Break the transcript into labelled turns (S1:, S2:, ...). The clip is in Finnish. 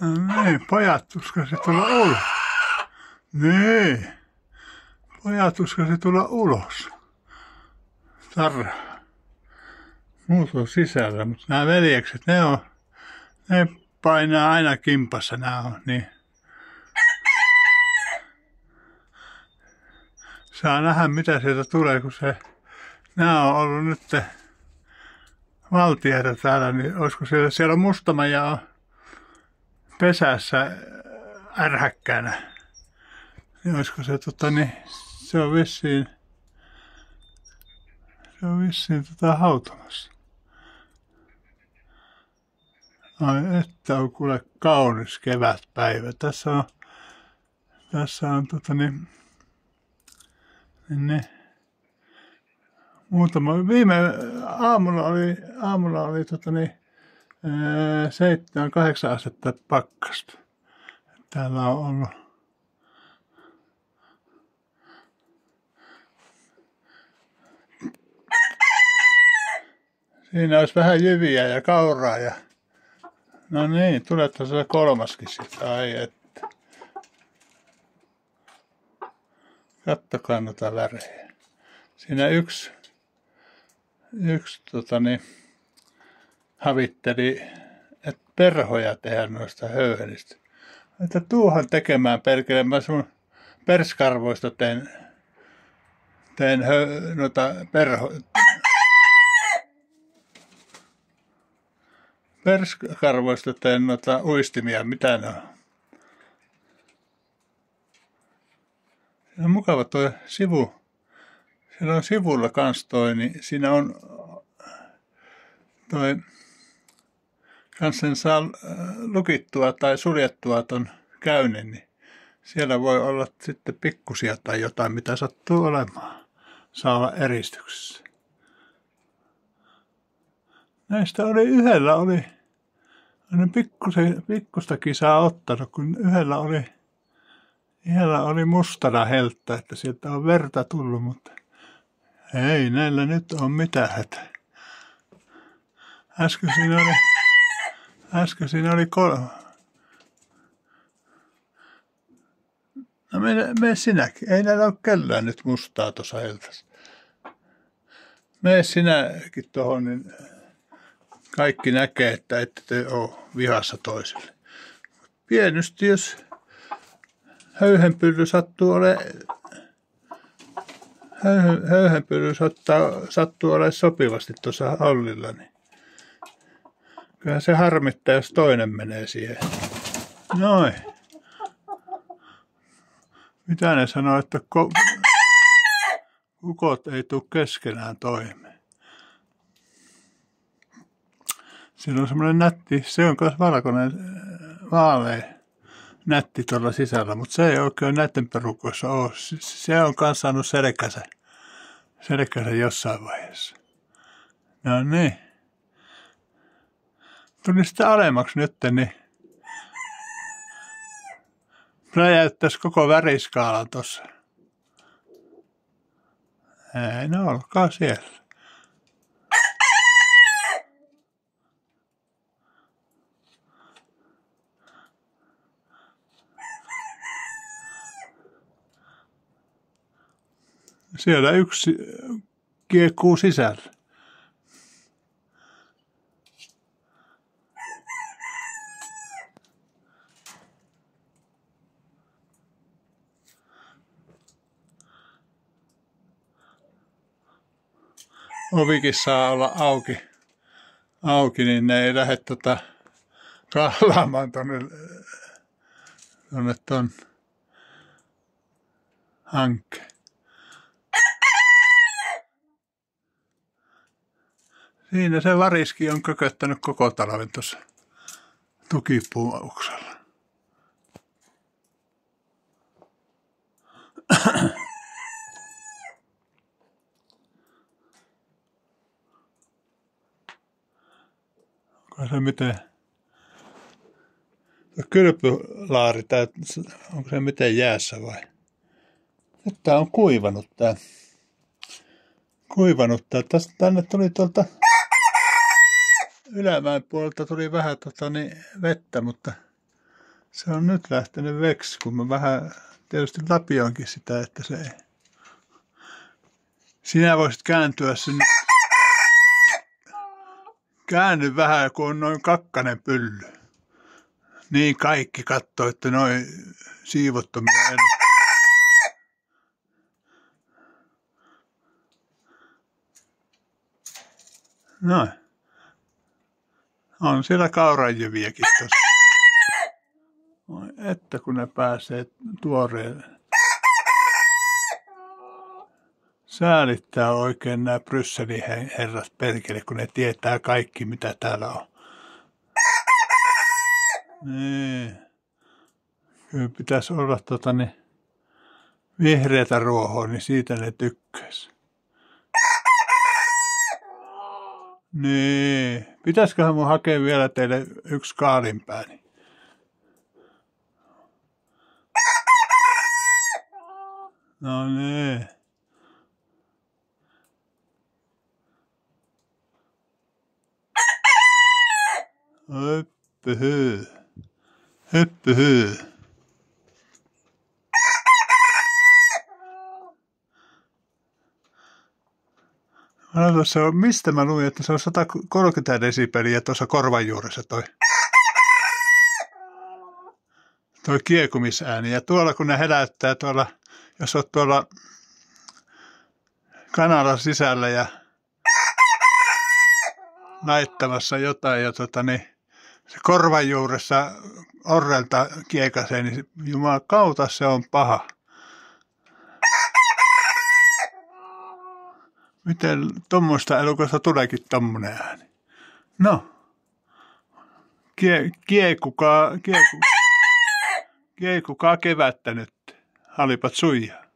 S1: No niin, pojat uskasi tulla ulos. Niin. Pojat uskasi tulla ulos. Tarra. Muut on sisällä, mutta nämä veljekset, ne on, ne painaa aina kimpassa, nämä on niin. Saa nähdä, mitä sieltä tulee, kun se, nämä on ollut nyt valtioita täällä, niin olisiko siellä, siellä on mustamaja on pesässä ärhäkkänä. Niin olisiko se tota niin, se on vissiin, se on vissiin tota hautumassa. Ai että on kuule kaunis kevätpäivä. Tässä on, tässä on tota niin, niin, niin muutama, viime aamulla oli, aamulla oli tota niin, 7-8 astetta pakkasta. Täällä on ollut Siinä olisi vähän jyviä ja kauraa ja... No niin, tulee se kolmaskin sitten. Ai että. Kattokaa noita värejä. Siinä yksi, yksi tota niin, havitteli, että perhoja tehdä noista höyhenistä. Että tuuhan tekemään perkele, mä sun perskarvoista teen, teen hö, noita perho, perskarvoista teen noita uistimia, mitä ne on. Siinä on mukava tuo sivu. Siellä on sivulla kans toi, niin siinä on toi kans sen saa äh, lukittua tai suljettua ton käynnin, niin siellä voi olla sitten pikkusia tai jotain, mitä sattuu olemaan. Saa olla eristyksessä. Näistä oli yhdellä oli, oli pikkusen, pikkustakin saa ottanut, kun yhdellä oli, yhdellä oli mustana heltta, että sieltä on verta tullut, mutta ei näillä nyt on mitään hätä. Äsken siinä oli, äsken siinä oli kolme. No mene, mene sinäkin. Ei näillä ole kellään nyt mustaa tuossa heltassa. Mene sinäkin tuohon, niin kaikki näkee, että ette te ole vihassa toisille. Pienysti, jos höyhenpylly sattuu ole höyhenpylly sattuu, sattuu ole sopivasti tuossa hallilla, niin kyllä se harmittaa, jos toinen menee siihen. Noin. Mitä ne sanoo, että ko- kukot ei tule keskenään toimeen. Siinä on semmoinen nätti, se on myös valkoinen, vaalea nätti tuolla sisällä, mutta se ei oikein näiden perukoissa ole. Se on kanssa saanut selkänsä, selkänsä jossain vaiheessa. No niin. Tuli sitten alemmaksi nyt, niin räjäyttäisi koko väriskaalan tuossa. Ei, no olkaa siellä. Siellä yksi kiekkuu sisällä. Ovikin saa olla auki, auki niin ne ei lähde tota kahlaamaan tuonne, tuonne ton hankkeen. Siinä se variski on kököttänyt koko talven tuossa tukipuuksella. Onko se miten... Kylpylaari, tai onko se miten jäässä vai? Nyt tää on kuivanut tää. Kuivanut tää. Tästä tänne tuli tuolta ylämäen puolelta tuli vähän tota, niin, vettä, mutta Se on nyt lähtenyt veksi, kun mä vähän tietysti lapioinkin sitä, että se ei. Sinä voisit kääntyä sinne. Käänny vähän, kun on noin kakkanen pylly. Niin kaikki katsoo, että noin siivottomia en. Noin. On siellä kauranjyviäkin tuossa. Että kun ne pääsee tuoreen. Säälittää oikein nämä Brysselin herrat perkele, kun ne tietää kaikki, mitä täällä on. Niin. Kyllä pitäisi olla tota, niin, vihreätä ruohoa, niin siitä ne tykkäisi. Niin. Pitäisiköhän mun hakea vielä teille yksi kaalinpääni? No niin. Höppöhö. Höppöhö. Mä tuossa, mistä mä luin, että se on 130 desibeliä tuossa korvan juuressa toi, toi kiekumisääni. Ja tuolla kun ne heläyttää tuolla, jos oot tuolla kanalan sisällä ja laittamassa jotain ja tota, niin, se korvan juuressa orrelta kiekasee, niin Jumala kautta se on paha. Miten tuommoista elukosta tuleekin tommonen ääni? No. Kie, kiekukaa, kieku, kiekukaa kevättä nyt. Halipat suijaa.